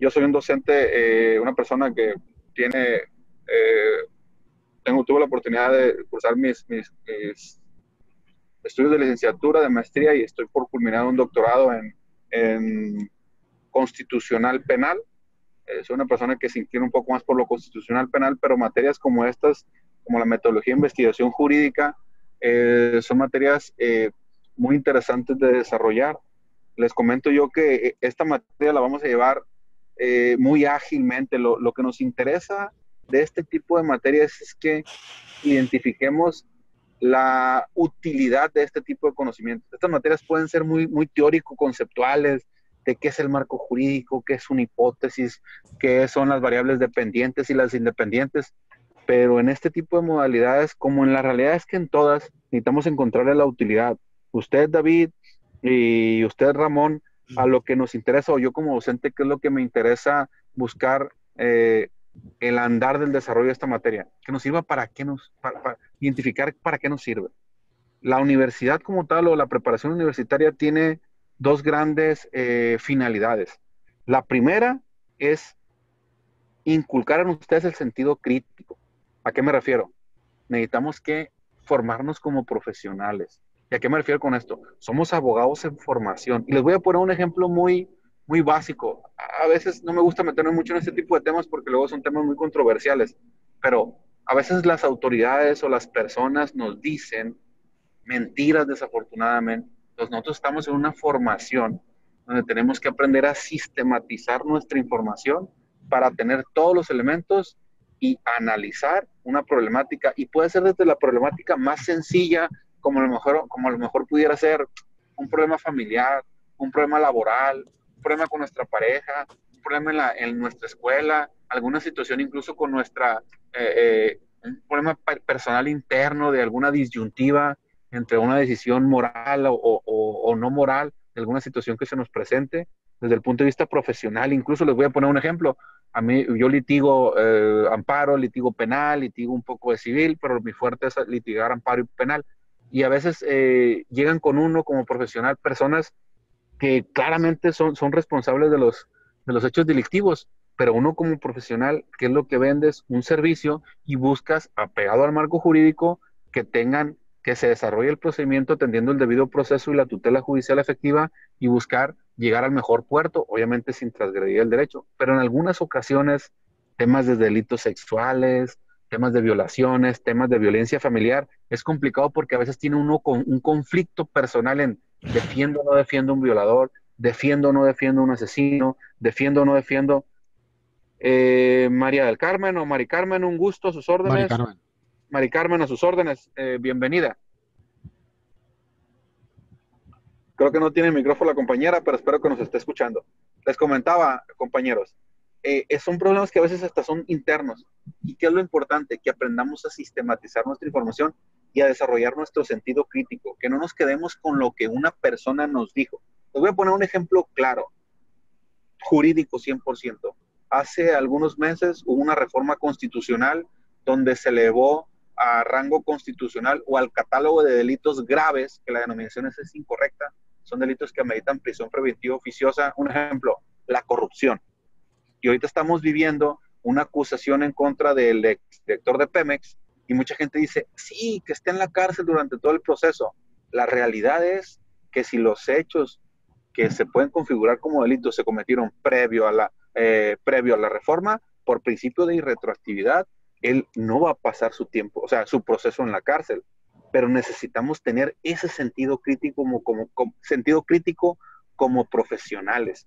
yo soy un docente, eh, una persona que tiene, eh, tengo, tuve la oportunidad de cursar mis, mis, estudios de licenciatura, de maestría y estoy por culminar un doctorado en, en constitucional penal. Eh, soy una persona que se inclina un poco más por lo constitucional penal, pero materias como estas, como la metodología de investigación jurídica, son materias muy interesantes de desarrollar. Les comento yo que esta materia la vamos a llevar eh, muy ágilmente. Lo, lo, que nos interesa de este tipo de materias es que identifiquemos la utilidad de este tipo de conocimientos. Estas materias pueden ser muy, muy teórico-conceptuales, de qué es el marco jurídico, qué es una hipótesis, qué son las variables dependientes y las independientes, pero en este tipo de modalidades, como en la realidad es que en todas, necesitamos encontrarle la utilidad. Usted, David, y usted, Ramón, a lo que nos interesa, o yo como docente, qué es lo que me interesa buscar eh, el andar del desarrollo de esta materia, que nos sirva para qué nos, para, identificar para qué nos sirve. La universidad como tal o la preparación universitaria tiene dos grandes eh, finalidades. La primera es inculcar en ustedes el sentido crítico. ¿A qué me refiero? Necesitamos que formarnos como profesionales. ¿Y a qué me refiero con esto? Somos abogados en formación. Y les voy a poner un ejemplo muy, muy básico. A veces no me gusta meterme mucho en este tipo de temas porque luego son temas muy controversiales, pero a veces las autoridades o las personas nos dicen mentiras desafortunadamente. Entonces nosotros estamos en una formación donde tenemos que aprender a sistematizar nuestra información para tener todos los elementos y analizar una problemática. Y puede ser desde la problemática más sencilla como a lo mejor, como a lo mejor pudiera ser un problema familiar, un problema laboral, un problema con nuestra pareja, un problema en, la, en nuestra escuela, alguna situación incluso con nuestra, eh, eh, un problema personal interno de alguna disyuntiva entre una decisión moral o, o, no moral, de alguna situación que se nos presente, desde el punto de vista profesional, incluso les voy a poner un ejemplo, a mí yo litigo eh, amparo, litigo penal, litigo un poco de civil, pero mi fuerte es litigar amparo y penal y a veces eh, llegan con uno como profesional personas que claramente son, son responsables de los, de los hechos delictivos, pero uno como profesional, ¿qué es lo que vendes? Un servicio y buscas, apegado al marco jurídico, que tengan, que se desarrolle el procedimiento atendiendo el debido proceso y la tutela judicial efectiva y buscar llegar al mejor puerto, obviamente sin transgredir el derecho, pero en algunas ocasiones temas de delitos sexuales, temas de violaciones, temas de violencia familiar, es complicado porque a veces tiene uno con un conflicto personal en defiendo o no defiendo un violador, defiendo o no defiendo un asesino, defiendo o no defiendo. Eh, María del Carmen o Mari Carmen, un gusto, a sus órdenes. Mari Carmen. Mari Carmen, a sus órdenes, eh, bienvenida. Creo que no tiene micrófono la compañera, pero espero que nos esté escuchando. Les comentaba, compañeros, eh, son problemas que a veces hasta son internos. ¿Y qué es lo importante? Que aprendamos a sistematizar nuestra información y a desarrollar nuestro sentido crítico, que no nos quedemos con lo que una persona nos dijo. Les voy a poner un ejemplo claro, jurídico 100%. Hace algunos meses hubo una reforma constitucional donde se elevó a rango constitucional o al catálogo de delitos graves, que la denominación es incorrecta, son delitos que ameritan prisión preventiva oficiosa. Un ejemplo, la corrupción. Y ahorita estamos viviendo una acusación en contra del ex director de Pemex y mucha gente dice, sí, que esté en la cárcel durante todo el proceso. La realidad es que si los hechos que se pueden configurar como delitos se cometieron previo a la, eh, previo a la reforma, por principio de irretroactividad, él no va a pasar su tiempo, o sea, su proceso en la cárcel. Pero necesitamos tener ese sentido crítico como, como sentido crítico como profesionales.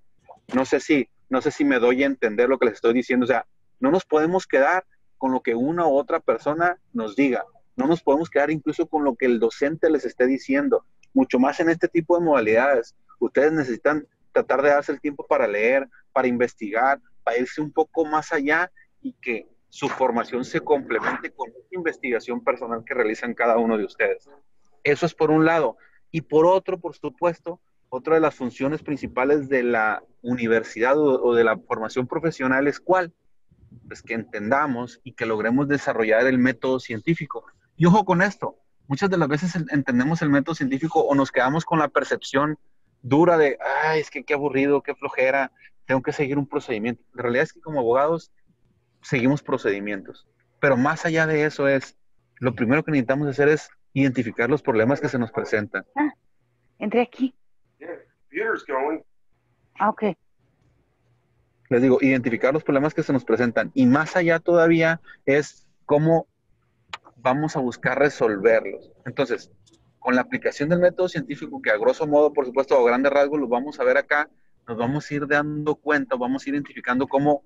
No sé si no sé si me doy a entender lo que les estoy diciendo. O sea, no nos podemos quedar con lo que una u otra persona nos diga. No nos podemos quedar incluso con lo que el docente les esté diciendo. Mucho más en este tipo de modalidades. Ustedes necesitan tratar de darse el tiempo para leer, para investigar, para irse un poco más allá y que su formación se complemente con investigación personal que realizan cada uno de ustedes. Eso es por un lado. Y por otro, por supuesto, otra de las funciones principales de la universidad o, de la formación profesional es cuál? Pues que entendamos y que logremos desarrollar el método científico. Y ojo con esto, muchas de las veces entendemos el método científico o nos quedamos con la percepción dura de, ay, es que qué aburrido, qué flojera, tengo que seguir un procedimiento. La realidad es que como abogados seguimos procedimientos, pero más allá de eso es, lo primero que necesitamos hacer es identificar los problemas que se nos presentan. Ah, entré aquí. Ah, ok. Les digo, identificar los problemas que se nos presentan. Y más allá todavía es cómo vamos a buscar resolverlos. Entonces, con la aplicación del método científico, que a grosso modo, por supuesto, a grandes rasgos lo vamos a ver acá, nos vamos a ir dando cuenta, vamos a ir identificando cómo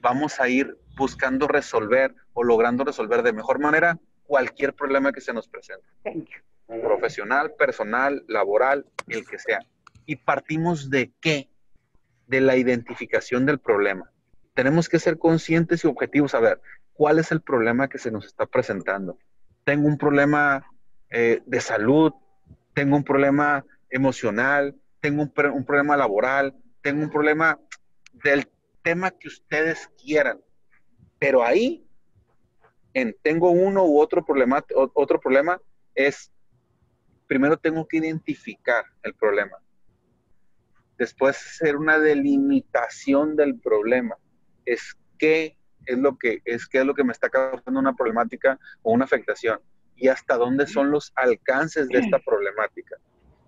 vamos a ir buscando resolver o logrando resolver de mejor manera cualquier problema que se nos presente. Profesional, personal, laboral, el que sea. ¿Y partimos de qué? De la identificación del problema. Tenemos que ser conscientes y objetivos. A ver, ¿cuál es el problema que se nos está presentando? Tengo un problema eh, de salud, tengo un problema emocional, tengo un, problema laboral, tengo un problema del tema que ustedes quieran. Pero ahí, en tengo uno u otro problema, otro problema es, primero tengo que identificar el problema. Después hacer una delimitación del problema. Es qué es lo que es qué es lo que me está causando una problemática o una afectación y hasta dónde son los alcances de esta problemática.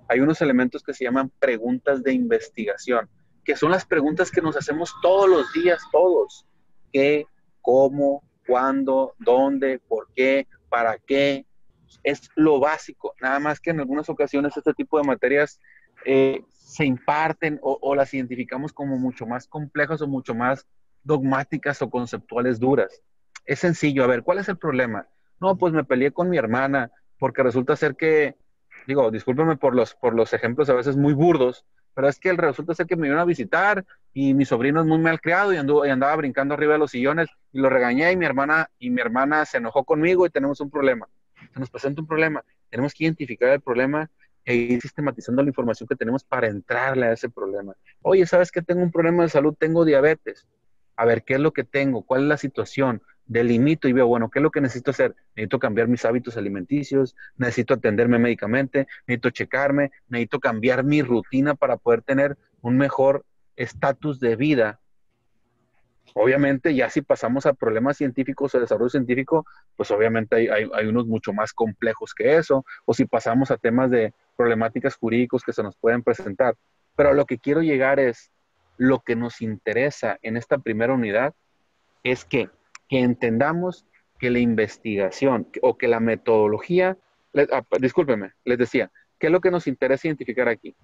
Hay unos elementos que se llaman preguntas de investigación que son las preguntas que nos hacemos todos los días, todos. ¿Qué? ¿Cómo? ¿Cuándo? ¿Dónde? ¿Por qué? ¿Para qué? Es lo básico. Nada más que en algunas ocasiones este tipo de materias eh, se imparten o, las identificamos como mucho más complejas o mucho más dogmáticas o conceptuales duras. Es sencillo. A ver, ¿cuál es el problema? No, pues me peleé con mi hermana porque resulta ser que, digo, discúlpeme por los, por los ejemplos a veces muy burdos, pero es que el resulta ser que me vinieron a visitar y mi sobrino es muy mal criado y, y andaba brincando arriba de los sillones y lo regañé y mi hermana y mi hermana se enojó conmigo y tenemos un problema. Se nos presenta un problema. Tenemos que identificar el problema e ir sistematizando la información que tenemos para entrarle a ese problema. Oye, ¿sabes que tengo un problema de salud? Tengo diabetes. A ver, ¿qué es lo que tengo? ¿Cuál es la situación? delimito y veo, bueno, ¿qué es lo que necesito hacer? Necesito cambiar mis hábitos alimenticios, necesito atenderme médicamente, necesito checarme, necesito cambiar mi rutina para poder tener un mejor estatus de vida. Obviamente, ya si pasamos a problemas científicos o desarrollo científico, pues obviamente hay, hay, hay unos mucho más complejos que eso, o si pasamos a temas de problemáticas jurídicos que se nos pueden presentar. Pero lo que quiero llegar es, lo que nos interesa en esta primera unidad es que que entendamos que la investigación o que la metodología, ah, discúlpeme, les decía, ¿qué es lo que nos interesa identificar aquí?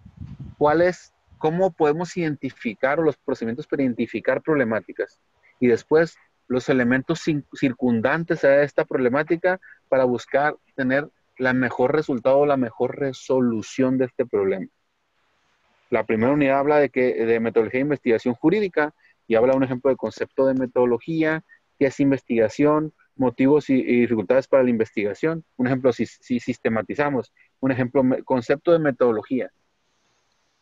¿Cuál es, cómo podemos identificar o los procedimientos para identificar problemáticas? Y después los elementos circundantes a esta problemática para buscar tener la mejor resultado la mejor resolución de este problema. La primera unidad habla de, que, de metodología de investigación jurídica y habla un ejemplo de concepto de metodología qué es investigación, motivos y, dificultades para la investigación. Un ejemplo, si, sistematizamos, un ejemplo, concepto de metodología.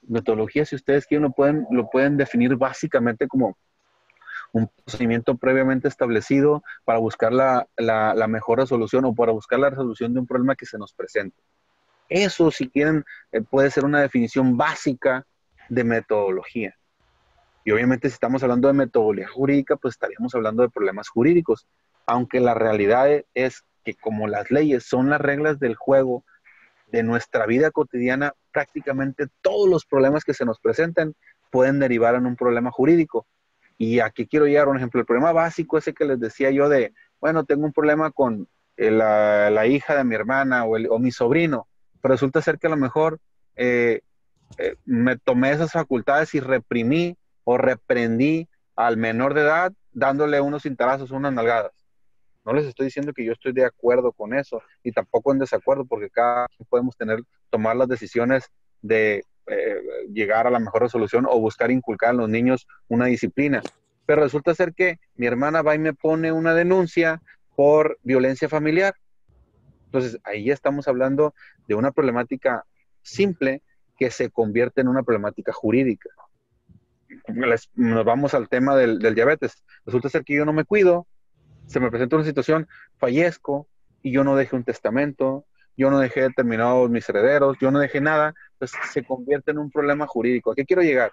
Metodología, si ustedes quieren, lo pueden, lo pueden definir básicamente como un procedimiento previamente establecido para buscar la, mejor resolución o para buscar la resolución de un problema que se nos presente. Eso, si quieren, eh, puede ser una definición básica de metodología. Y obviamente si estamos hablando de metodología jurídica, pues estaríamos hablando de problemas jurídicos, aunque la realidad es que como las leyes son las reglas del juego de nuestra vida cotidiana, prácticamente todos los problemas que se nos presenten pueden derivar en un problema jurídico. Y aquí quiero llegar un ejemplo. El problema básico ese que les decía yo de, bueno, tengo un problema con eh, la, hija de mi hermana o, o, mi sobrino, pero resulta ser que a lo mejor eh, eh, me tomé esas facultades y reprimí o reprendí al menor de edad dándole unos cintarazos, unas nalgadas. No les estoy diciendo que yo estoy de acuerdo con eso y tampoco en desacuerdo porque cada podemos tener, tomar las decisiones de eh, llegar a la mejor resolución o buscar inculcar a los niños una disciplina. Pero resulta ser que mi hermana va y me pone una denuncia por violencia familiar. Entonces, ahí ya estamos hablando de una problemática simple que se convierte en una problemática jurídica nos vamos al tema del, diabetes. Resulta ser que yo no me cuido, se me presenta una situación, fallezco y yo no dejé un testamento, yo no dejé determinados mis herederos, yo no dejé nada, pues se convierte en un problema jurídico. ¿A qué quiero llegar?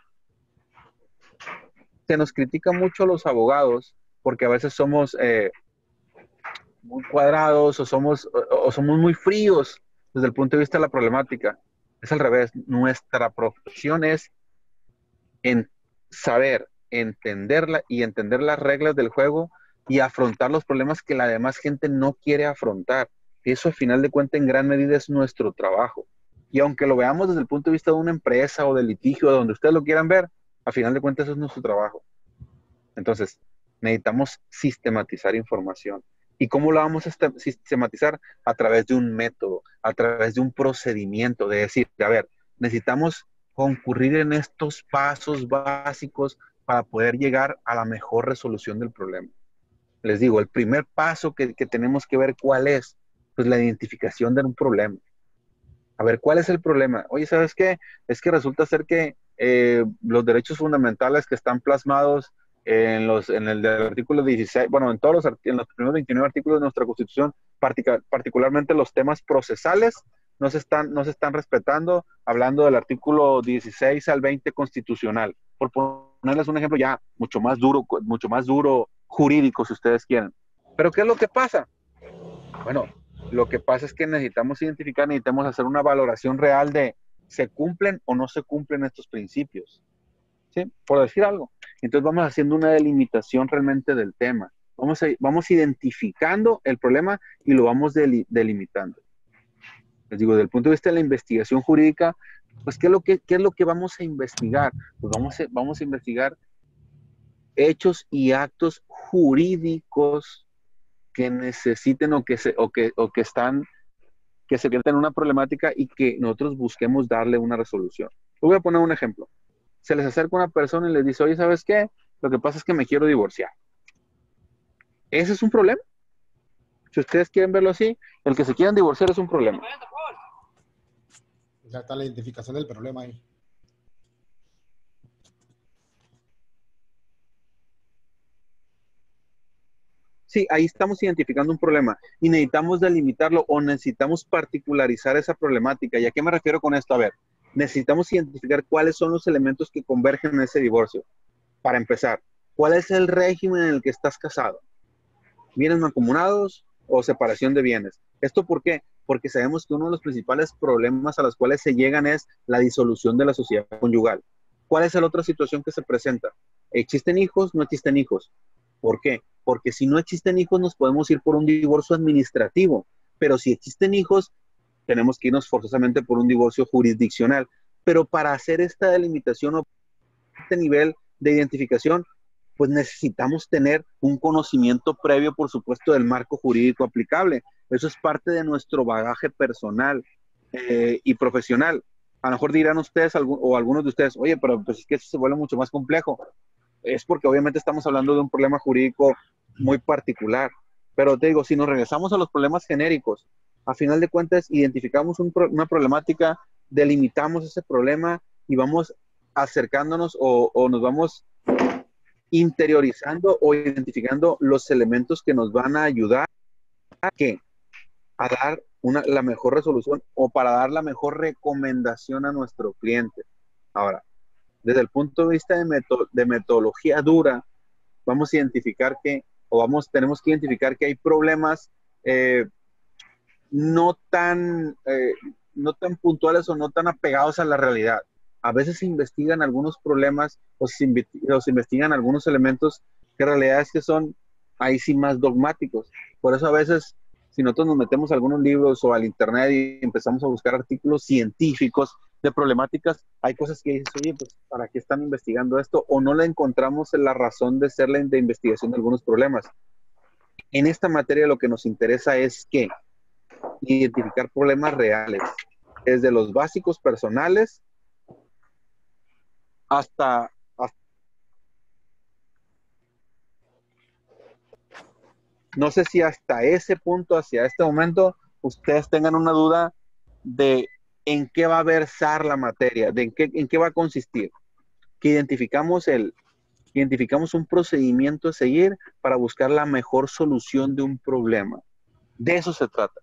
se nos critica mucho los abogados porque a veces somos eh, muy cuadrados o somos, o, somos muy fríos desde el punto de vista de la problemática. Es al revés. Nuestra profesión es en saber, entenderla y entender las reglas del juego y afrontar los problemas que la demás gente no quiere afrontar. Eso al final de cuentas en gran medida es nuestro trabajo. Y aunque lo veamos desde el punto de vista de una empresa o de litigio, donde ustedes lo quieran ver, al final de cuentas eso es nuestro trabajo. Entonces, necesitamos sistematizar información. ¿Y cómo lo vamos a sistematizar? A través de un método, a través de un procedimiento, de decir, a ver, necesitamos concurrir en estos pasos básicos para poder llegar a la mejor resolución del problema. Les digo, el primer paso que, tenemos que ver cuál es, pues la identificación de un problema. A ver, ¿cuál es el problema? Oye, ¿sabes qué? Es que resulta ser que eh, los derechos fundamentales que están plasmados en, los, en el del artículo 16, bueno, en todos los, en los primeros 29 artículos de nuestra Constitución, particularmente los temas procesales, no se, están, no se están respetando, hablando del artículo 16 al 20 constitucional, por ponerles un ejemplo ya mucho más duro, mucho más duro jurídico, si ustedes quieren. Pero ¿qué es lo que pasa? Bueno, lo que pasa es que necesitamos identificar, necesitamos hacer una valoración real de se cumplen o no se cumplen estos principios. ¿Sí? Por decir algo. Entonces vamos haciendo una delimitación realmente del tema. Vamos, vamos identificando el problema y lo vamos delimitando. Les digo, desde el punto de vista de la investigación jurídica, pues ¿qué es lo que, qué es lo que vamos a investigar? Pues vamos a, vamos a investigar hechos y actos jurídicos que necesiten o que, se, o que, o que están que se en una problemática y que nosotros busquemos darle una resolución. voy a poner un ejemplo. Se les acerca una persona y les dice, oye, ¿sabes qué? Lo que pasa es que me quiero divorciar. ¿Ese es un problema? Si ustedes quieren verlo así, el que se quieran divorciar es un problema. Ya está la identificación del problema ahí. Sí, ahí estamos identificando un problema y necesitamos delimitarlo o necesitamos particularizar esa problemática. ¿Y a qué me refiero con esto? A ver, necesitamos identificar cuáles son los elementos que convergen en ese divorcio. Para empezar, ¿cuál es el régimen en el que estás casado? ¿Bienes mancomunados o separación de bienes? ¿Esto por qué? Porque sabemos que uno de los principales problemas a los cuales se llegan es la disolución de la sociedad conyugal. ¿Cuál es la otra situación que se presenta? ¿Existen hijos? ¿No existen hijos? ¿Por qué? Porque si no existen hijos nos podemos ir por un divorcio administrativo, pero si existen hijos tenemos que irnos forzosamente por un divorcio jurisdiccional. Pero para hacer esta delimitación o este nivel de identificación, pues necesitamos tener un conocimiento previo, por supuesto, del marco jurídico aplicable. Eso es parte de nuestro bagaje personal eh, y profesional. A lo mejor dirán ustedes o algunos de ustedes, oye, pero pues es que eso se vuelve mucho más complejo. Es porque obviamente estamos hablando de un problema jurídico muy particular. Pero te digo, si nos regresamos a los problemas genéricos, a final de cuentas identificamos una problemática, delimitamos ese problema y vamos acercándonos o, nos vamos interiorizando o identificando los elementos que nos van a ayudar a que a dar una, la mejor resolución o para dar la mejor recomendación a nuestro cliente. Ahora, desde el punto de vista de, de metodología dura, vamos a identificar que o vamos, tenemos que identificar que hay problemas eh, no, tan, eh, no tan puntuales o no tan apegados a la realidad. A veces se investigan algunos problemas o se, investigan algunos elementos que en realidad es que son ahí sí más dogmáticos. Por eso a veces, si nosotros nos metemos a algunos libros o al internet y empezamos a buscar artículos científicos, de problemáticas, hay cosas que dices, oye, pues, ¿para qué están investigando esto? O no le encontramos en la razón de ser la de investigación de algunos problemas. En esta materia lo que nos interesa es que identificar problemas reales, desde los básicos personales hasta, hasta no sé si hasta ese punto, hacia este momento, ustedes tengan una duda de en qué va a versar la materia, de en qué, en qué va a consistir. Que identificamos el, identificamos un procedimiento a seguir para buscar la mejor solución de un problema. De eso se trata.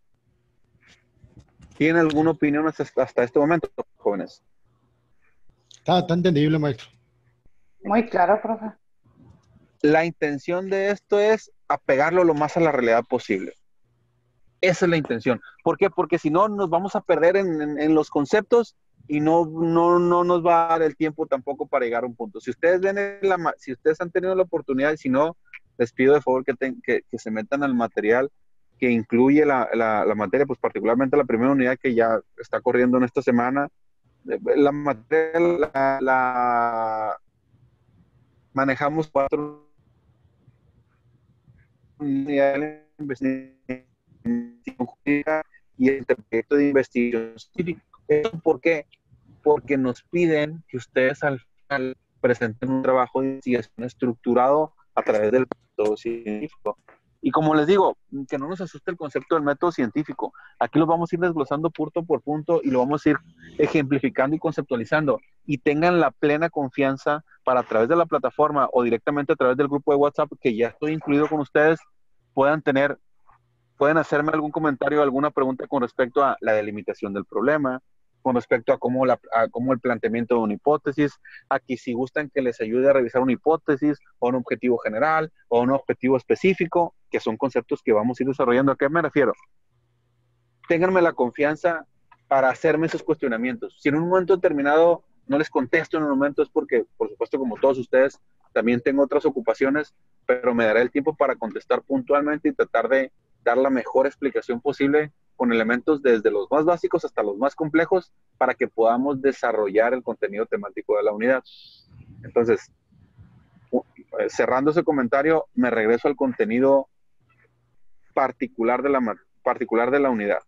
¿Tienen alguna opinión hasta, este momento, jóvenes? Está, entendible, maestro. Muy claro, profe. la intención de esto es apegarlo lo más a la realidad posible. Esa es la intención. ¿Por qué? Porque si no, nos vamos a perder en, los conceptos y no, no, no nos va a dar el tiempo tampoco para llegar a un punto. Si ustedes ven la, si ustedes han tenido la oportunidad y si no, les pido de favor que, que, se metan al material que incluye la, la, materia, pues particularmente la primera unidad que ya está corriendo en esta semana. La materia la manejamos cuatro unidades y el proyecto de investigación científica. ¿Por qué? Porque nos piden que ustedes al final presenten un trabajo de investigación estructurado a través del método científico. Y como les digo, que no nos asuste el concepto del método científico. Aquí lo vamos a ir desglosando punto por punto y lo vamos a ir ejemplificando y conceptualizando. Y tengan la plena confianza para a través de la plataforma o directamente a través del grupo de WhatsApp que ya estoy incluido con ustedes, puedan tener, pueden hacerme algún comentario, alguna pregunta con respecto a la delimitación del problema, con respecto a cómo, la, cómo el planteamiento de una hipótesis. Aquí si gustan que les ayude a revisar una hipótesis o un objetivo general o un objetivo específico, que son conceptos que vamos a ir desarrollando. ¿A qué me refiero? Ténganme la confianza para hacerme esos cuestionamientos. Si en un momento determinado no les contesto en un momento es porque, por supuesto, como todos ustedes, también tengo otras ocupaciones, pero me daré el tiempo para contestar puntualmente y tratar de dar la mejor explicación posible con elementos desde los más básicos hasta los más complejos para que podamos desarrollar el contenido temático de la unidad. Entonces, eh, cerrando ese comentario, me regreso al contenido particular de la, particular de la unidad.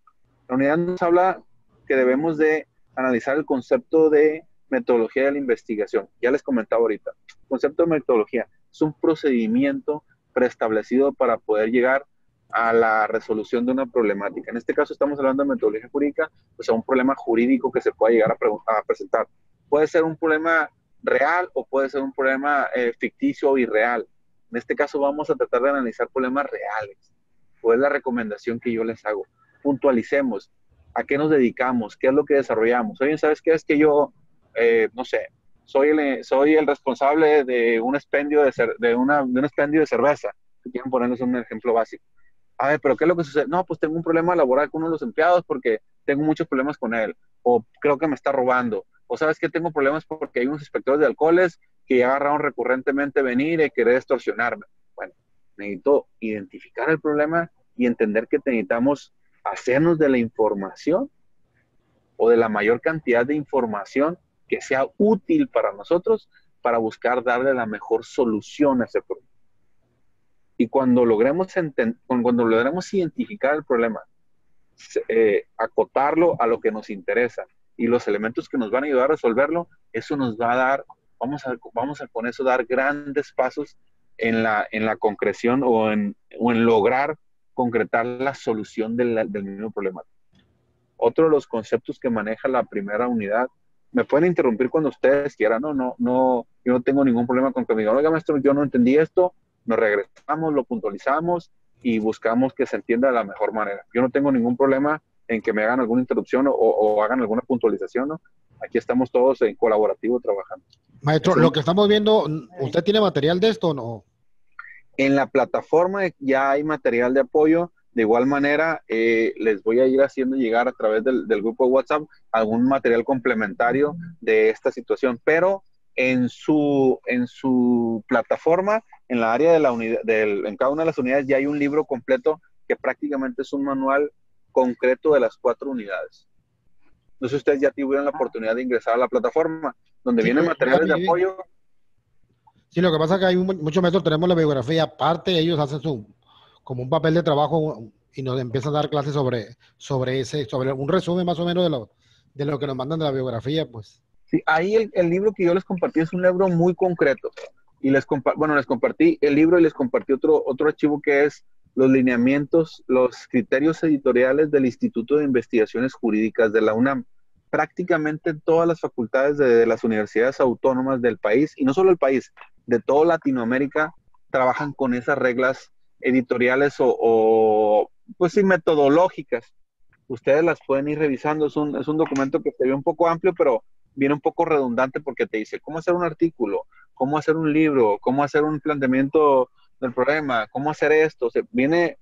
La unidad nos habla que debemos de analizar el concepto de metodología de la investigación. Ya les comentaba ahorita. Concepto de metodología es un procedimiento preestablecido para poder llegar a la resolución de una problemática. En este caso estamos hablando de metodología jurídica, pues a un problema jurídico que se pueda llegar a, presentar. Puede ser un problema real o puede ser un problema eh, ficticio o irreal. En este caso vamos a tratar de analizar problemas reales. ¿Cuál es la recomendación que yo les hago? Puntualicemos. ¿A qué nos dedicamos? ¿Qué es lo que desarrollamos? Oye, ¿sabes qué? Es que yo, eh, no sé, soy el, soy el responsable de un expendio de, de, una, de un expendio de cerveza. Si quieren un ejemplo básico a ver, pero ¿qué es lo que sucede? No, pues tengo un problema laboral con uno de los empleados porque tengo muchos problemas con él, o creo que me está robando, o sabes que tengo problemas porque hay unos inspectores de alcoholes que agarraron recurrentemente venir y querer extorsionarme. Bueno, necesito identificar el problema y entender que necesitamos hacernos de la información o de la mayor cantidad de información que sea útil para nosotros para buscar darle la mejor solución a ese problema. Y cuando logremos, cuando logremos identificar el problema, eh, acotarlo a lo que nos interesa y los elementos que nos van a ayudar a resolverlo, eso nos va a dar, vamos a, vamos a con eso dar grandes pasos en la, en la concreción o en, o en lograr concretar la solución del, del mismo problema. Otro de los conceptos que maneja la primera unidad, me pueden interrumpir cuando ustedes quieran, no, no, no, yo no tengo ningún problema con que me digan, oiga maestro, yo no entendí esto, nos regresamos, lo puntualizamos y buscamos que se entienda de la mejor manera. Yo no tengo ningún problema en que me hagan alguna interrupción o, hagan alguna puntualización, ¿no? Aquí estamos todos en colaborativo trabajando. Maestro, lo que estamos viendo, ¿usted tiene material de esto o no? En la plataforma ya hay material de apoyo. De igual manera, eh, les voy a ir haciendo llegar a través del, del, grupo de WhatsApp algún material complementario de esta situación, pero en su, en su plataforma en la área de la unidad, del, en cada una de las unidades ya hay un libro completo que prácticamente es un manual concreto de las cuatro unidades. No sé si ustedes ya tuvieron la oportunidad de ingresar a la plataforma, donde vienen materiales de apoyo. Sí, lo que pasa es que hay muchos metros, tenemos la biografía aparte, ellos hacen su, como un papel de trabajo y nos empiezan a dar clases sobre, sobre ese, sobre un resumen más o menos de lo, de lo que nos mandan de la biografía, pues. Sí, ahí el, el libro que yo les compartí es un libro muy concreto y les, bueno, les compartí el libro y les compartí otro, otro archivo que es los lineamientos, los criterios editoriales del Instituto de Investigaciones Jurídicas de la UNAM. Prácticamente todas las facultades de, las universidades autónomas del país, y no solo el país, de toda Latinoamérica, trabajan con esas reglas editoriales o, pues sí, metodológicas. Ustedes las pueden ir revisando. Es un, es un documento que se ve un poco amplio, pero viene un poco redundante porque te dice cómo hacer un artículo, cómo hacer un libro, cómo hacer un planteamiento del problema, cómo hacer esto. O sea, viene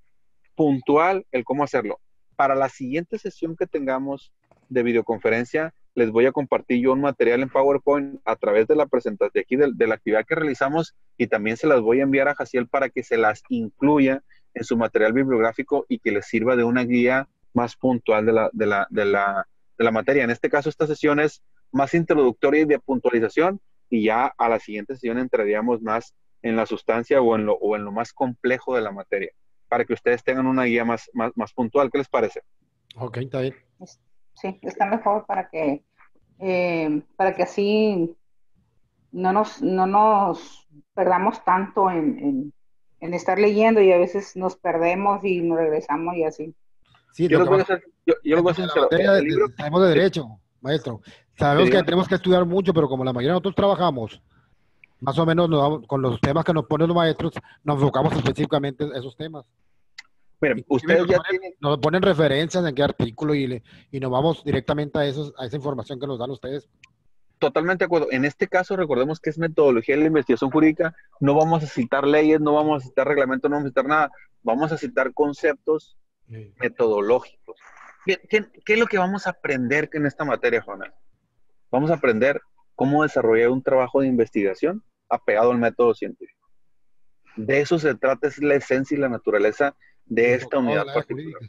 puntual el cómo hacerlo. Para la siguiente sesión que tengamos de videoconferencia, les voy a compartir yo un material en PowerPoint a través de la presentación de aquí, de, la actividad que realizamos y también se las voy a enviar a Jaciel para que se las incluya en su material bibliográfico y que les sirva de una guía más puntual de la, de la, de la, de la materia. En este caso, esta sesión es más introductoria y de puntualización y ya a la siguiente sesión entraríamos más en la sustancia o en lo, o en lo más complejo de la materia, para que ustedes tengan una guía más, más, más puntual. ¿Qué les parece? Ok, está bien. Sí, está mejor para que, eh, para que así no nos, no nos perdamos tanto en, en, estar leyendo y a veces nos perdemos y nos regresamos y así. Sí, yo lo voy a hacer, yo, lo voy a hacer. libro, de derecho, maestro. Sabemos que tenemos que estudiar mucho, pero como la mayoría de nosotros trabajamos, más o menos con los temas que nos ponen los maestros, nos enfocamos específicamente en esos temas. Miren, ustedes ya tienen... Nos ponen referencias en qué artículo y, le, y nos vamos directamente a, esos, a esa información que nos dan ustedes. Totalmente de acuerdo. En este caso, recordemos que es metodología de la investigación jurídica. No vamos a citar leyes, no vamos a citar reglamentos, no vamos a citar nada. Vamos a citar conceptos metodológicos. ¿Qué, ¿Qué, es lo que vamos a aprender en esta materia, Juana? Vamos a aprender cómo desarrollar un trabajo de investigación apegado al método científico. De eso se trata, es la esencia y la naturaleza de esta unidad particular.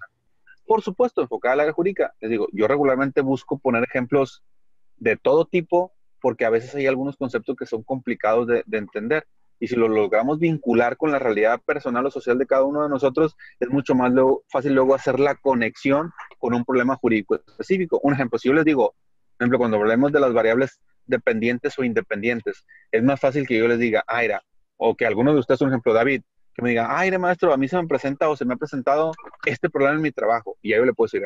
Por supuesto, enfocada al área jurídica. Les digo, yo regularmente busco poner ejemplos de todo tipo porque a veces hay algunos conceptos que son complicados de, entender. Y si lo logramos vincular con la realidad personal o social de cada uno de nosotros, es mucho más fácil luego hacer la conexión con un problema jurídico específico. Un ejemplo, si yo les digo, por ejemplo, cuando hablemos de las variables dependientes o independientes. Es más fácil que yo les diga, Aira, o que alguno de ustedes, un ejemplo, David, que me diga, Aira, maestro, a mí se me presenta o se me ha presentado este problema en mi trabajo. Y ahí yo le puedo decir,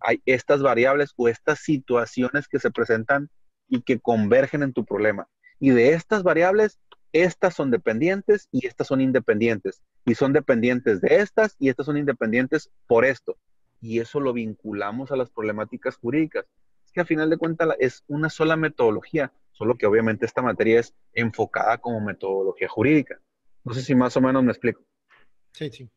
hay estas variables o estas situaciones que se presentan y que convergen en tu problema. Y de estas variables, estas son dependientes y estas son independientes. Y son dependientes de estas y estas son independientes por esto. Y eso lo vinculamos a las problemáticas jurídicas que a final de cuentas es una sola metodología, solo que obviamente esta materia es enfocada como metodología jurídica. No sé si más o menos me explico. Sí, sí.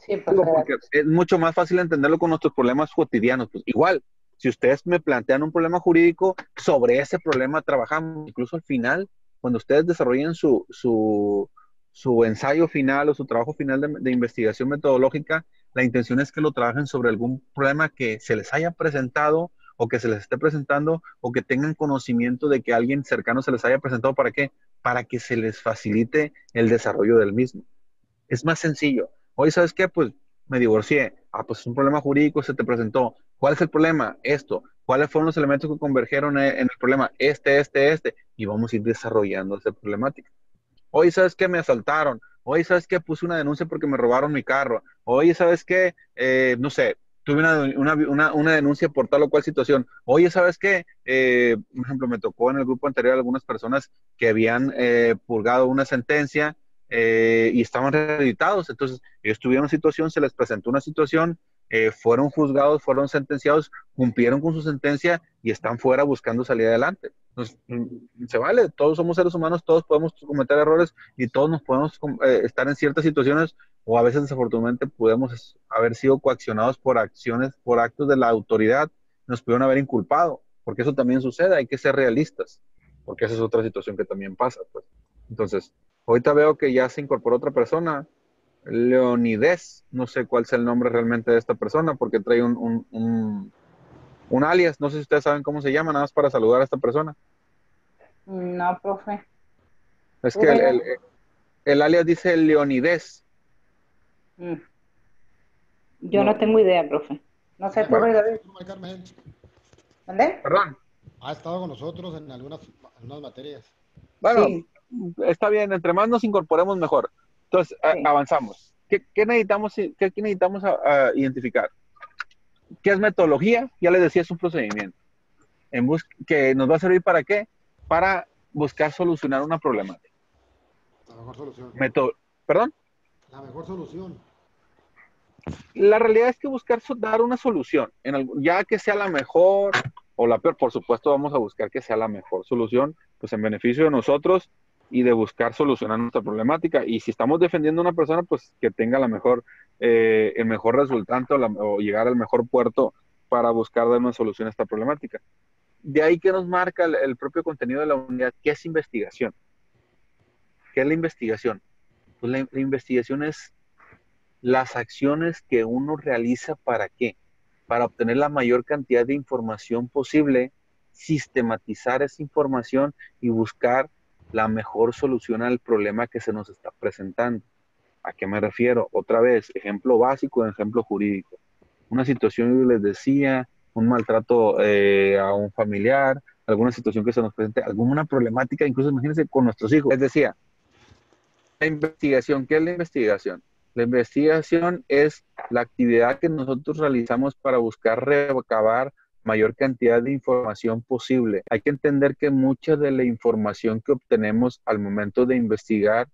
sí pues, es mucho más fácil entenderlo con nuestros problemas cotidianos. Pues igual, si ustedes me plantean un problema jurídico, sobre ese problema trabajamos. Incluso al final, cuando ustedes desarrollen su, su, su ensayo final o su trabajo final de, de, investigación metodológica, la intención es que lo trabajen sobre algún problema que se les haya presentado o que se les esté presentando o que tengan conocimiento de que alguien cercano se les haya presentado. ¿Para qué? Para que se les facilite el desarrollo del mismo. Es más sencillo. Hoy, ¿sabes qué? Pues me divorcié. Ah, pues es un problema jurídico, se te presentó. ¿Cuál es el problema? Esto. ¿Cuáles fueron los elementos que convergieron en el problema? Este, este, este. Y vamos a ir desarrollando esa problemática. Hoy, ¿sabes qué? Me asaltaron. Hoy, ¿sabes qué? Puse una denuncia porque me robaron mi carro. Hoy, ¿sabes qué? Eh, no sé, tuve una, denuncia por tal o cual situación. Oye, ¿sabes qué? Eh, por ejemplo, me tocó en el grupo anterior algunas personas que habían eh, purgado una sentencia eh, y estaban reeditados. Entonces, ellos tuvieron una situación, se les presentó una situación, fueron juzgados, fueron sentenciados, cumplieron con su sentencia y están fuera buscando salir adelante. Mm, se vale, todos somos seres humanos, todos podemos cometer errores y todos nos podemos estar en ciertas situaciones o a veces desafortunadamente podemos haber sido coaccionados por acciones, por actos de la autoridad, nos pudieron haber inculpado, porque eso también sucede, hay que ser realistas, porque esa es otra situación que también pasa. Pues. Entonces, ahorita veo que ya se incorporó otra persona, Leonides, no sé cuál es el nombre realmente de esta persona, porque trae un, un, alias, no sé si ustedes saben cómo se llama, nada más para saludar a esta persona. No, profe. Es que el, el alias dice Leonides. Mm. Yo no. tengo idea, profe. No sé, bueno. David. ¿Dónde? Perdón. Ha estado con nosotros en algunas, algunas materias. Bueno, está bien, entre más nos incorporemos mejor. Entonces, avanzamos. ¿Qué, necesitamos, qué, necesitamos identificar? ¿Qué es metodología? Ya les decía, es un procedimiento. En que nos va a servir para qué? Para buscar solucionar una problemática. La mejor solución. ¿Perdón? La mejor solución. La realidad es que buscar dar una solución, en ya que sea la mejor, o la peor, por supuesto vamos a buscar que sea la mejor solución, pues en beneficio de nosotros y de buscar solucionar nuestra problemática. Y si estamos defendiendo a una persona, pues que tenga la mejor, eh, el mejor resultante o, llegar al mejor puerto para buscar dar una solución a esta problemática. De ahí que nos marca el, propio contenido de la unidad, ¿qué es investigación? ¿Qué es la investigación? Pues la, la investigación es las acciones que uno realiza para qué? Para obtener la mayor cantidad de información posible, sistematizar esa información y buscar la mejor solución al problema que se nos está presentando. ¿A qué me refiero? Otra vez, ejemplo básico, ejemplo jurídico. Una situación, yo les decía, un maltrato eh, a un familiar, alguna situación que se nos presente, alguna problemática, incluso imagínense con nuestros hijos. Les decía, la investigación, ¿qué es la investigación? La investigación es la actividad que nosotros realizamos para buscar recabar mayor cantidad de información posible. Hay que entender que mucha de la información que obtenemos al momento de investigar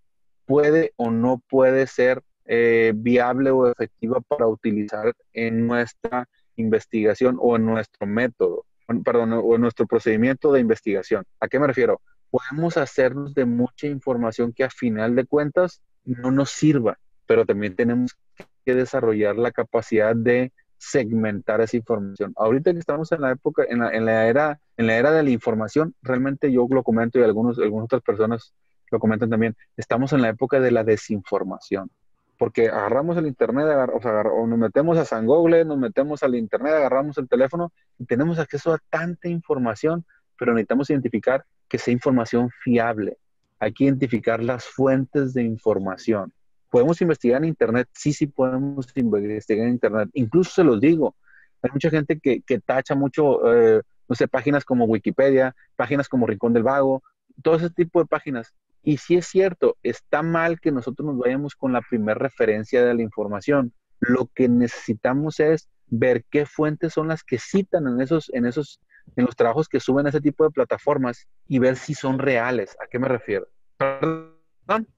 puede o no puede ser eh, viable o efectiva para utilizar en nuestra investigación o en nuestro método, perdón, o en nuestro procedimiento de investigación. ¿A qué me refiero? Podemos hacernos de mucha información que a final de cuentas no nos sirva, pero también tenemos que desarrollar la capacidad de segmentar esa información. Ahorita que estamos en la época, en la, era, en la era de la información, realmente yo lo comento y algunos, algunas otras personas lo comentan también, estamos en la época de la desinformación. Porque agarramos el internet, o, nos metemos a San Google, nos metemos al internet, agarramos el teléfono y tenemos acceso a tanta información, pero necesitamos identificar que sea información fiable. Hay que identificar las fuentes de información ¿Podemos investigar en Internet? Sí, sí podemos investigar en Internet. Incluso se los digo, hay mucha gente que, que tacha mucho, eh, no sé, páginas como Wikipedia, páginas como Rincón del Vago, todo ese tipo de páginas. Y sí es cierto, está mal que nosotros nos vayamos con la primera referencia de la información. Lo que necesitamos es ver qué fuentes son las que citan en esos, en esos, en los trabajos que suben a ese tipo de plataformas y ver si son reales. ¿A qué me refiero? ¿Perdón?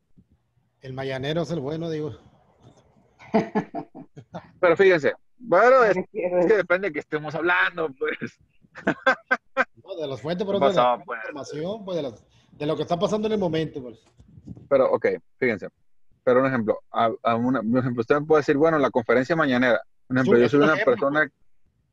El mayanero es el bueno, digo. Pero fíjense, bueno, es, que depende de que estemos hablando, pues. No, de las fuentes, pero de la pues? información, pues, de, lo que está pasando en el momento, pues. Pero, ok, fíjense. Pero un ejemplo, a, un ejemplo, usted me puede decir, bueno, la conferencia mañanera. Un ejemplo, yo soy una persona,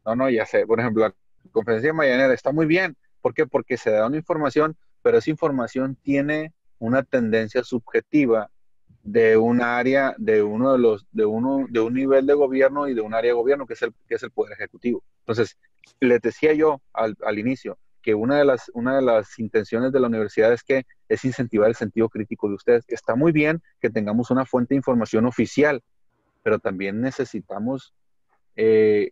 no, no, ya sé, por ejemplo, la conferencia mañanera está muy bien. ¿Por qué? Porque se da una información, pero esa información tiene una tendencia subjetiva de un área, de uno de los, de uno, de un nivel de gobierno y de un área de gobierno que es el, que es el poder ejecutivo. Entonces, les decía yo al, al inicio que una de las, una de las intenciones de la universidad es que es incentivar el sentido crítico de ustedes. Está muy bien que tengamos una fuente de información oficial, pero también necesitamos eh,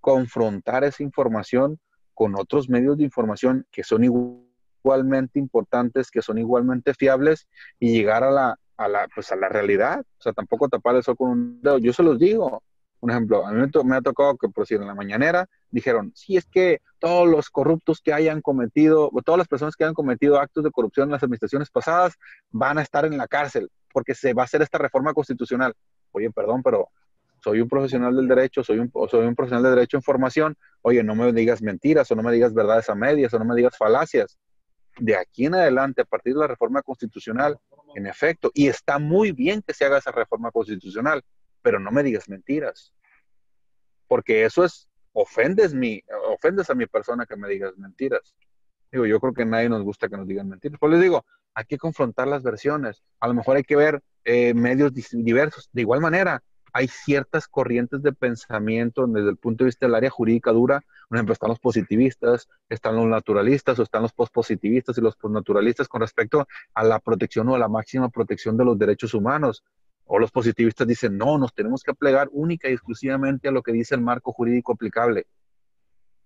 confrontar esa información con otros medios de información que son igualmente importantes, que son igualmente fiables y llegar a la, a la, pues a la realidad. O sea, tampoco tapar eso con un dedo. Yo se los digo. Un ejemplo, a mí me, ha tocado que, por si en la mañanera dijeron, si es que todos los corruptos que hayan cometido, o todas las personas que hayan cometido actos de corrupción en las administraciones pasadas van a estar en la cárcel porque se va a hacer esta reforma constitucional. Oye, perdón, pero soy un profesional del derecho, soy un, soy un profesional de derecho en formación. Oye, no me digas mentiras o no me digas verdades a medias o no me digas falacias. De aquí en adelante, a partir de la reforma constitucional, en efecto, y está muy bien que se haga esa reforma constitucional, pero no me digas mentiras. Porque eso es, ofendes, mi, ofendes a mi persona que me digas mentiras. Digo, yo creo que a nadie nos gusta que nos digan mentiras. Pues les digo, hay que confrontar las versiones. A lo mejor hay que ver eh, medios diversos. De igual manera, hay ciertas corrientes de pensamiento desde el punto de vista del área jurídica dura. Por ejemplo, están los positivistas, están los naturalistas o están los pospositivistas y los postnaturalistas con respecto a la protección o a la máxima protección de los derechos humanos. O los positivistas dicen, no, nos tenemos que plegar única y exclusivamente a lo que dice el marco jurídico aplicable.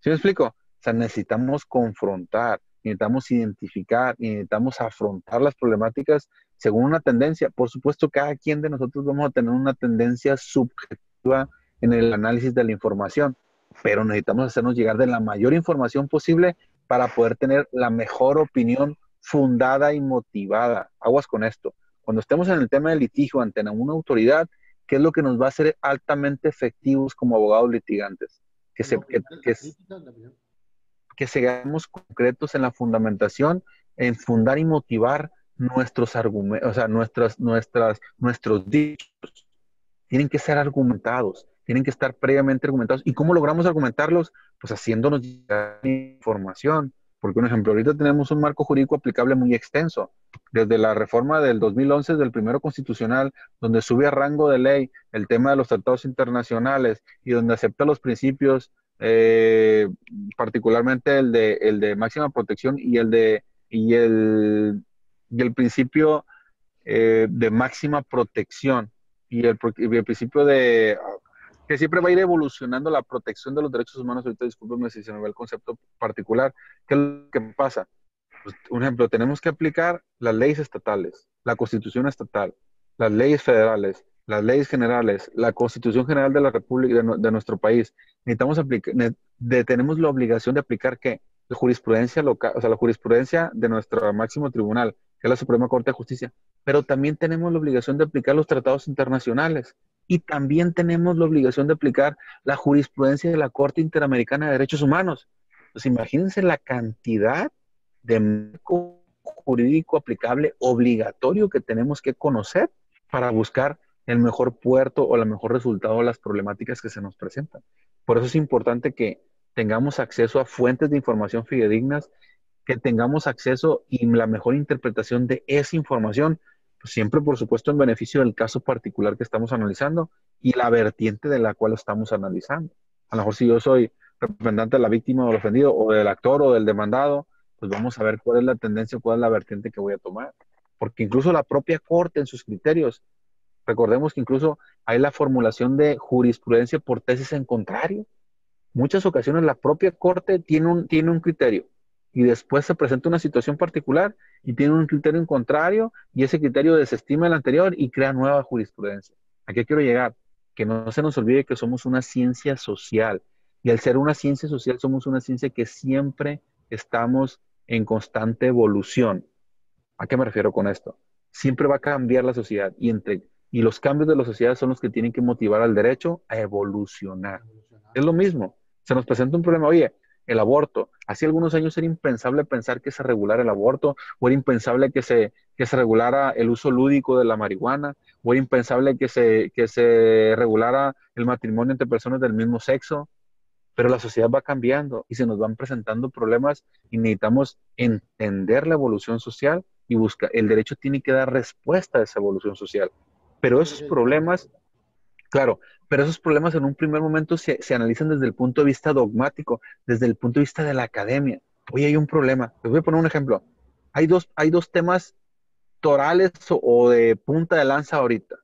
¿Sí me explico? O sea, necesitamos confrontar, necesitamos identificar, necesitamos afrontar las problemáticas según una tendencia. Por supuesto, cada quien de nosotros vamos a tener una tendencia subjetiva en el análisis de la información, pero necesitamos hacernos llegar de la mayor información posible para poder tener la mejor opinión fundada y motivada. Aguas con esto. Cuando estemos en el tema del litigio ante una autoridad, ¿qué es lo que nos va a hacer altamente efectivos como abogados litigantes? Que se, que, que seamos concretos en la fundamentación, en fundar y motivar nuestros argumentos, o sea, nuestras, nuestras, nuestros dichos. Tienen que ser argumentados, tienen que estar previamente argumentados. ¿Y cómo logramos argumentarlos? Pues haciéndonos información. Porque, un ejemplo, ahorita tenemos un marco jurídico aplicable muy extenso. Desde la reforma del 2011 del primero constitucional, donde sube a rango de ley el tema de los tratados internacionales y donde acepta los principios, eh, particularmente el de, el de máxima protección y el de y el, y el principio eh, de máxima protección y el, y principio de que siempre va a ir evolucionando la protección de los derechos humanos. Ahorita discúlpeme si se me va el concepto particular. ¿Qué es lo que pasa? Pues, un ejemplo, tenemos que aplicar las leyes estatales, la constitución estatal, las leyes federales, las leyes generales, la constitución general de la República, de, nuestro país. Necesitamos aplicar, tenemos la obligación de aplicar qué? La jurisprudencia local, o sea, la jurisprudencia de nuestro máximo tribunal, que es la Suprema Corte de Justicia. Pero también tenemos la obligación de aplicar los tratados internacionales y también tenemos la obligación de aplicar la jurisprudencia de la Corte Interamericana de Derechos Humanos. Pues imagínense la cantidad de marco jurídico aplicable obligatorio que tenemos que conocer para buscar el mejor puerto o el mejor resultado de las problemáticas que se nos presentan. Por eso es importante que tengamos acceso a fuentes de información fidedignas, que tengamos acceso y la mejor interpretación de esa información pues, siempre por supuesto en beneficio del caso particular que estamos analizando y la vertiente de la cual estamos analizando. A lo mejor si yo soy representante de la víctima o del ofendido o del actor o del demandado, pues vamos a ver cuál es la tendencia, cuál es la vertiente que voy a tomar. Porque incluso la propia Corte en sus criterios, recordemos que incluso hay la formulación de jurisprudencia por tesis en contrario. Muchas ocasiones la propia Corte tiene un, tiene un criterio y después se presenta una situación particular y tiene un criterio contrario y ese criterio desestima el anterior y crea nueva jurisprudencia. ¿A qué quiero llegar? Que no se nos olvide que somos una ciencia social y al ser una ciencia social somos una ciencia que siempre estamos en constante evolución. ¿A qué me refiero con esto? Siempre va a cambiar la sociedad y, entre, y los cambios de la sociedad son los que tienen que motivar al derecho a evolucionar. Es lo mismo. Se nos presenta un problema, oye, el aborto. Hace algunos años era impensable pensar que se regulara el aborto, o era impensable que se, que se regulara el uso lúdico de la marihuana, o era impensable que se, que se regulara el matrimonio entre personas del mismo sexo. Pero la sociedad va cambiando y se nos van presentando problemas y necesitamos entender la evolución social y buscar, el derecho tiene que dar respuesta a esa evolución social. Pero esos problemas Claro, pero esos problemas en un primer momento se, analizan desde el punto de vista dogmático, desde el punto de vista de la academia. Oye, hay un problema. Les voy a poner un ejemplo. Hay dos, hay dos temas torales o, de punta de lanza ahorita.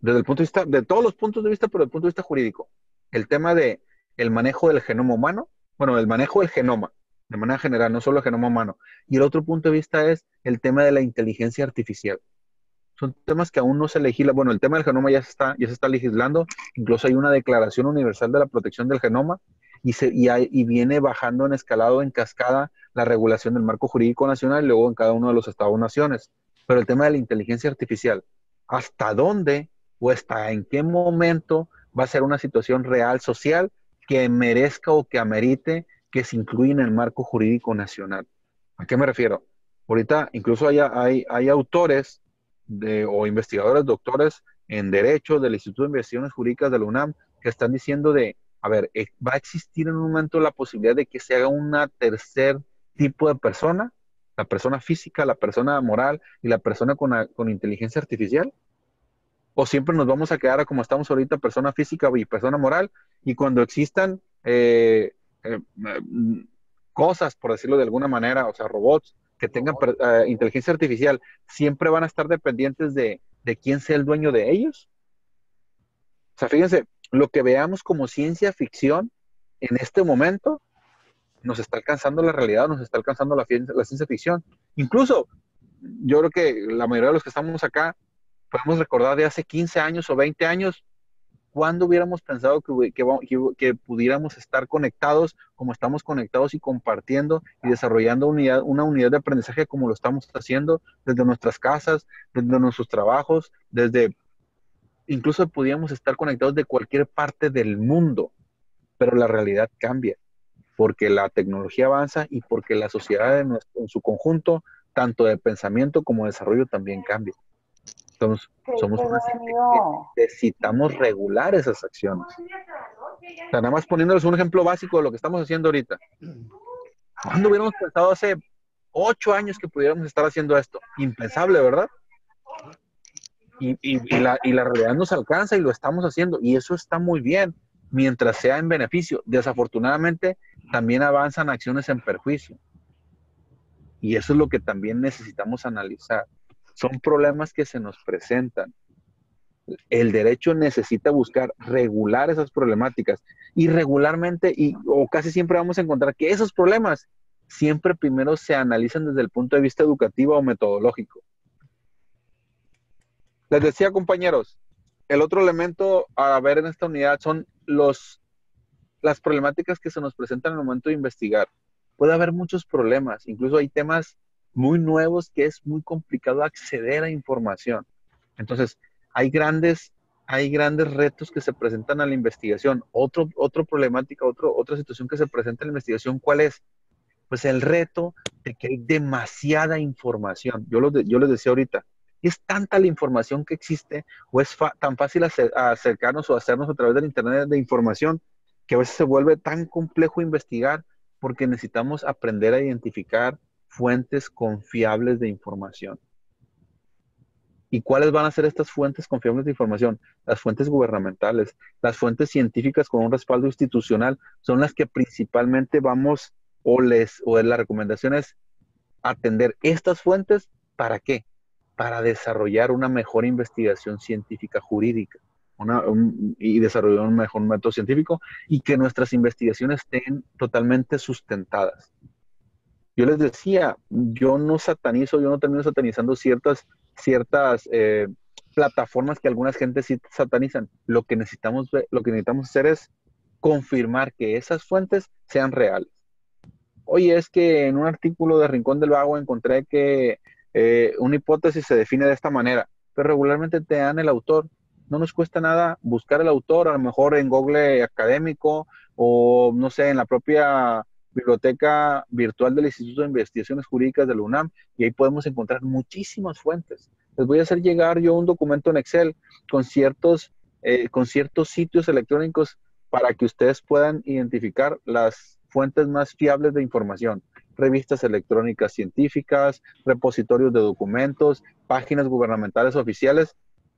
Desde el punto de vista, de todos los puntos de vista, pero desde el punto de vista jurídico. El tema de el manejo del genoma humano, bueno, el manejo del genoma, de manera general, no solo el genoma humano. Y el otro punto de vista es el tema de la inteligencia artificial son temas que aún no se legisla. Bueno, el tema del genoma ya se está, ya se está legislando, incluso hay una declaración universal de la protección del genoma y, se, y, viene bajando en escalado, en cascada, la regulación del marco jurídico nacional y luego en cada uno de los estados-naciones. Pero el tema de la inteligencia artificial, ¿hasta dónde o hasta en qué momento va a ser una situación real social que merezca o que amerite que se incluya en el marco jurídico nacional? ¿A qué me refiero? Ahorita incluso hay, hay, hay autores o investigadores, doctores en Derecho del Instituto de Investigaciones Jurídicas de la UNAM que están diciendo de, a ver, eh, ¿va a existir en un momento la posibilidad de que se haga un tercer tipo de persona? La persona física, la persona moral y la persona con, con inteligencia artificial. ¿O siempre nos vamos a quedar como estamos ahorita, persona física y persona moral? Y cuando existan eh, eh, mm, cosas, por decirlo de alguna manera, o sea, robots que tengan eh, inteligencia artificial, siempre van a estar dependientes de, de quién sea el dueño de ellos. O sea, fíjense, lo que veamos como ciencia ficción en este momento nos está alcanzando la realidad, nos está alcanzando la, la ciencia ficción. Incluso, yo creo que la mayoría de los que estamos acá podemos recordar de hace 15 años o 20 años ¿Cuándo hubiéramos pensado que, que, pudiéramos estar conectados como estamos conectados y compartiendo y desarrollando unidad, una unidad de aprendizaje como lo estamos haciendo desde nuestras casas, desde nuestros trabajos, desde incluso podíamos estar conectados de cualquier parte del mundo, pero la realidad cambia. porque la tecnología avanza y porque la sociedad en, su conjunto, tanto de pensamiento como de desarrollo, también cambia. Entonces, somos necesitamos regular esas acciones. nada más poniéndoles un ejemplo básico de lo que estamos haciendo ahorita. ¿Cuándo hubiéramos pensado hace ocho años que pudiéramos estar haciendo esto? Impensable, ¿verdad? Y, la, y la realidad nos alcanza y lo estamos haciendo. Y eso está muy bien, mientras sea en beneficio. Desafortunadamente, también avanzan acciones en perjuicio. Y eso es lo que también necesitamos analizar. Son problemas que se nos presentan. El derecho necesita buscar regular esas problemáticas y regularmente y o casi siempre vamos a encontrar que esos problemas siempre primero se analizan desde el punto de vista educativo o metodológico. Les decía, compañeros, el otro elemento a ver en esta unidad son los, las problemáticas que se nos presentan en el momento de investigar. Puede haber muchos problemas, incluso hay temas muy nuevos que es muy complicado acceder a información. Entonces, hay grandes, hay grandes retos que se presentan a la investigación. Otro, otro problemática, otro, otra situación que se presenta en la investigación, ¿cuál es? Pues el reto de que hay demasiada información. Yo, lo yo les decía ahorita, es tanta la información que existe o es tan fácil acercarnos o hacernos a través del Internet de información que a veces se vuelve tan complejo investigar porque necesitamos aprender a identificar fuentes confiables de información. ¿Y cuáles van a ser estas fuentes confiables de información? Las fuentes gubernamentales, las fuentes científicas con un respaldo institucional son las que principalmente vamos o les o la recomendación es atender estas fuentes para qué? para desarrollar una mejor investigación científica jurídica y desarrollar un mejor método científico y que nuestras investigaciones estén totalmente sustentadas. Yo les decía, yo no satanizo, yo no termino satanizando ciertas, ciertas eh, plataformas que algunas gentes sí satanizan. Lo que, necesitamos, lo que necesitamos hacer es confirmar que esas fuentes sean reales. Oye, es que en un artículo de Rincón del Vago encontré que eh, una hipótesis se define de esta manera, pero regularmente te dan el autor. No nos cuesta nada buscar el autor, a lo mejor en Google académico o no sé, en la propia biblioteca virtual del Instituto de Investigaciones Jurídicas de la UNAM y ahí podemos encontrar muchísimas fuentes. Les voy a hacer llegar yo un documento en Excel con ciertos, eh, con ciertos sitios electrónicos para que ustedes puedan identificar las fuentes más fiables de información revistas electrónicas científicas, repositorios de documentos, páginas gubernamentales oficiales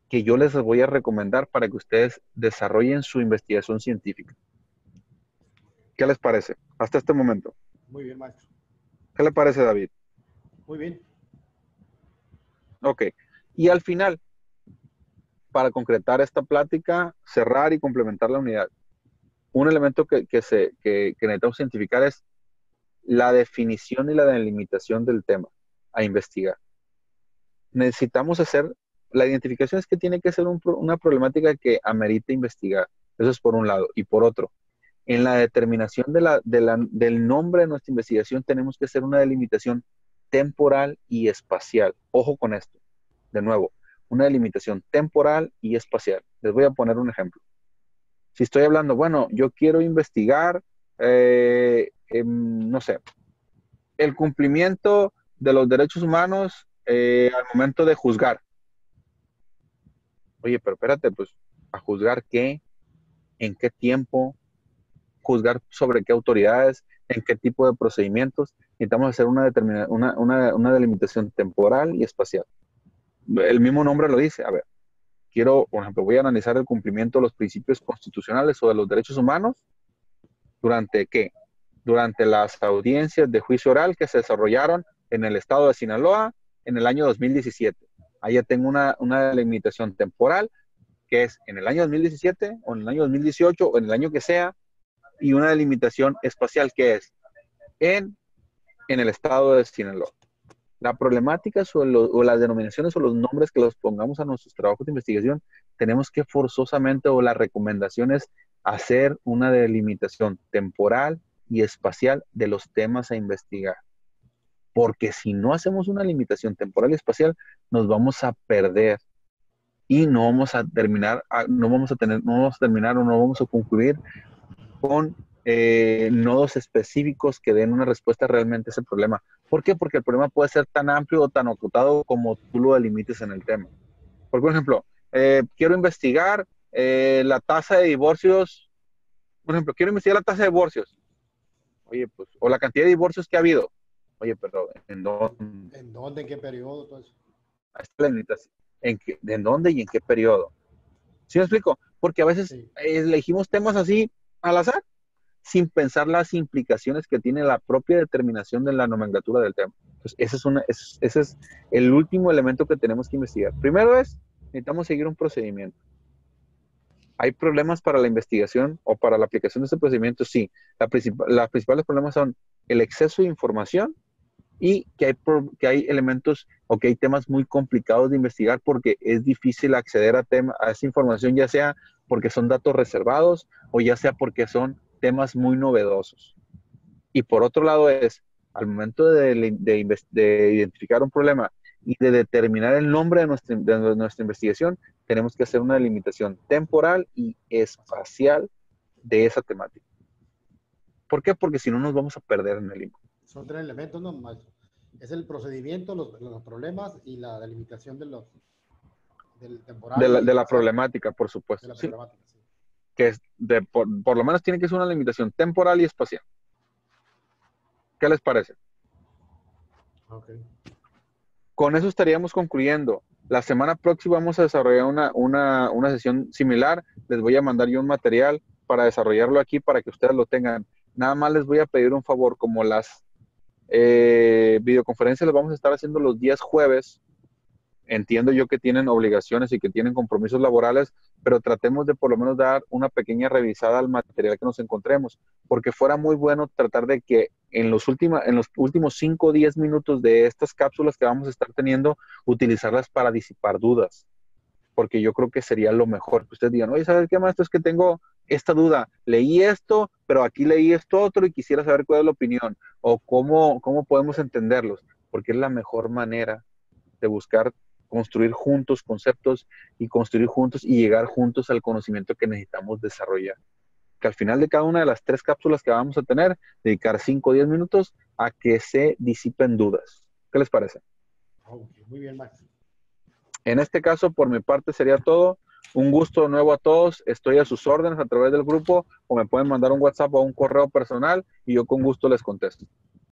que yo les voy a recomendar para que ustedes desarrollen su investigación científica. ¿Qué les parece hasta este momento? Muy bien, maestro. ¿Qué le parece, David? Muy bien. Ok. Y al final, para concretar esta plática, cerrar y complementar la unidad, un elemento que, se, que, que necesitamos cientificar es la definición y la delimitación del tema a investigar. Necesitamos hacer, la identificación es que tiene que ser una problemática que amerite investigar. Eso es por un lado. Y por otro, en la determinación del nombre de nuestra investigación tenemos que hacer una delimitación temporal y espacial. Ojo con esto. De nuevo, una delimitación temporal y espacial. Les voy a poner un ejemplo. Si estoy hablando, bueno, yo quiero investigar eh, Em, no sé, el cumplimiento de los derechos humanos eh, al momento de juzgar. Oye, pero espérate, pues, ¿a juzgar qué? ¿En qué tiempo? ¿Juzgar sobre qué autoridades? ¿En qué tipo de procedimientos? Necesitamos hacer una, una, una delimitación temporal y espacial. El mismo nombre lo dice. A ver, quiero, por ejemplo, voy a analizar el cumplimiento de los principios constitucionales o de los derechos humanos durante qué? durante las audiencias de juicio oral que se desarrollaron en el estado de Sinaloa en el año 2017. Ahí ya tengo una, una limitación temporal, que es en el año 2017 o en el año 2018 o en el año que sea, y una delimitación espacial que es en, en el estado de Sinaloa. La problemática o, o, las denominaciones o los nombres que los pongamos a nuestros trabajos de investigación, tenemos que forzosamente o la recomendación es hacer una delimitación temporal y espacial de los temas a investigar. Porque si no hacemos una limitación temporal y espacial, nos vamos a perder y no vamos a terminar, no vamos a tener, no vamos a terminar o no vamos a concluir con eh, nodos específicos que den una respuesta realmente a ese problema. ¿Por qué? Porque el problema puede ser tan amplio o tan ocultado como tú lo delimites en el tema. Por ejemplo, eh, quiero investigar eh, la tasa de divorcios, por ejemplo, quiero investigar la tasa de divorcios. Oye, pues, o la cantidad de divorcios que ha habido. Oye, pero ¿en dónde? ¿En dónde? ¿En qué periodo? Todo eso. ¿En, qué, ¿En dónde y en qué periodo? ¿Sí me explico? Porque a veces elegimos temas así al azar sin pensar las implicaciones que tiene la propia determinación de la nomenclatura del tema. Entonces, ese es, el último elemento que tenemos que investigar. Primero es, necesitamos seguir un procedimiento. ¿Hay problemas para la investigación o para la aplicación de ese procedimiento? Sí. Los principales problemas son el exceso de información y que hay, elementos o que hay temas muy complicados de investigar porque es difícil acceder a, a esa información, ya sea porque son datos reservados o ya sea porque son temas muy novedosos. Y por otro lado es, al momento de, identificar un problema y de determinar el nombre de nuestra, nuestra, investigación, tenemos que hacer una delimitación temporal y espacial de esa temática. ¿Por qué? Porque si no nos vamos a perder en el limbo. Son tres elementos, ¿no? Es el procedimiento, los, problemas y la delimitación de los, del temporal. De la, problemática, por supuesto. De la problemática, sí que es de, por, lo menos tiene que ser una limitación temporal y espacial. ¿Qué les parece? Con eso estaríamos concluyendo. La semana próxima vamos a desarrollar una, sesión similar. Les voy a mandar yo un material para desarrollarlo aquí para que ustedes lo tengan. Nada más les voy a pedir un favor, como las eh, videoconferencias las vamos a estar haciendo los días jueves, entiendo yo que tienen obligaciones y que tienen compromisos laborales, pero tratemos de por lo menos dar una pequeña revisada al material que nos encontremos, porque fuera muy bueno tratar de que en los, últimos en los últimos 5 o 10 minutos de estas cápsulas que vamos a estar teniendo, utilizarlas para disipar dudas, porque yo creo que sería lo mejor que ustedes digan, oye, ¿sabes qué, maestro? Es que tengo esta duda, leí esto, pero aquí leí esto otro y quisiera saber cuál es la opinión, o cómo, cómo podemos entenderlos, porque es la mejor manera de buscar construir juntos conceptos y construir juntos y llegar juntos al conocimiento que necesitamos desarrollar. Que al final de cada una de las tres cápsulas que vamos a tener, dedicar 5 o 10 minutos a que se disipen dudas. ¿Qué les parece? muy bien, Max. En este caso, por mi parte, sería todo. Un gusto nuevo a todos. Estoy a sus órdenes a través del grupo o me pueden mandar un WhatsApp o un correo personal y yo con gusto les contesto.